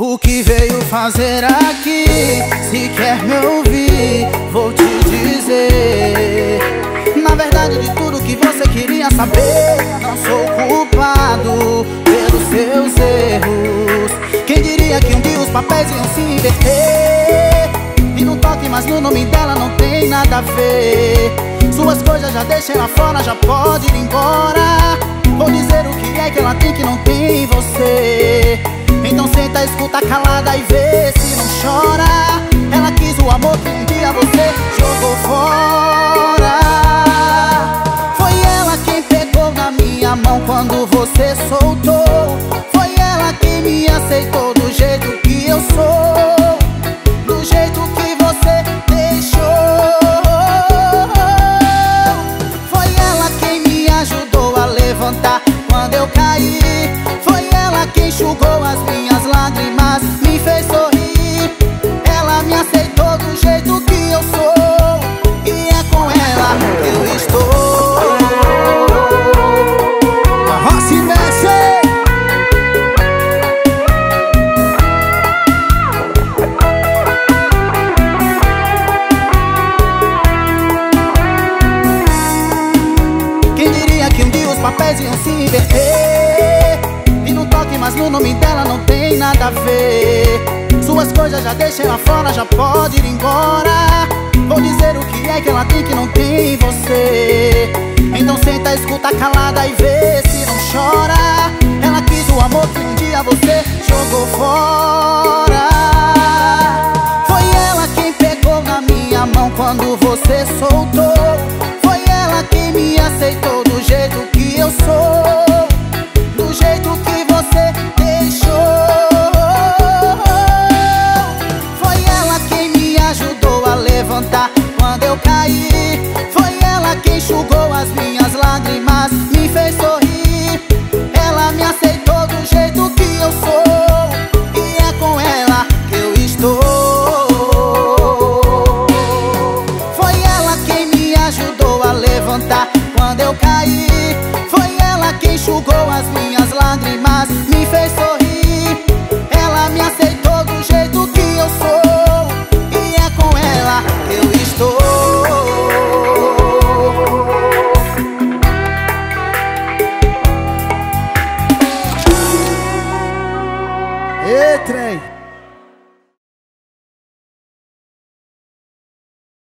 O que veio fazer aqui? Se quer me ouvir, vou te dizer. Na verdade, de tudo que você queria saber, não sou culpado pelos seus erros. Quem diria que um dia os papéis iam se inverter? E no toque, mas no nome dela não tem nada a ver. Suas coisas já deixei lá fora, já pode ir embora. Vou dizer o que é que ela escuta calada e vê se não chora. Ela quis o amor que um dia você jogou fora. Foi ela quem pegou na minha mão quando você soltou. Foi ela quem me aceitou do jeito que eu sou. Do jeito que você deixou. Foi ela quem me ajudou a levantar quando eu caí. Foi ela quem enxugou as papéis iam se inverter. E no toque, mas no nome dela não tem nada a ver. Suas coisas já deixei lá fora, já pode ir embora. Vou dizer o que é que ela tem que não tem você. Então senta, escuta calada e vê se não chora. Ela quis o amor que um dia você jogou fora. Foi ela quem pegou na minha mão quando você soltou a levantar quando eu caí Foi ela quem enxugou as minhas lágrimas Me fez sorrir. Ela me aceitou do jeito que eu sou E é com ela que eu estou. Foi ela quem me ajudou a levantar. Quando eu caí enxugou as minhas lágrimas Me trem.